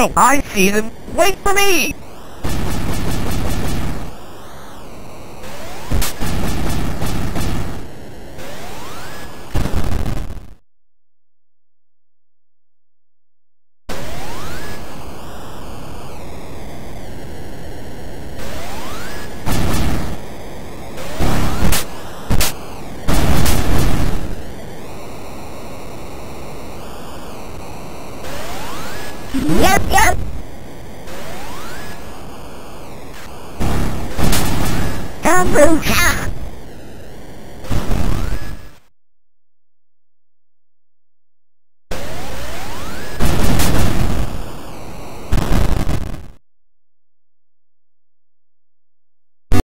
Oh, I see them. Wait for me! Yep, yep. Kabuka.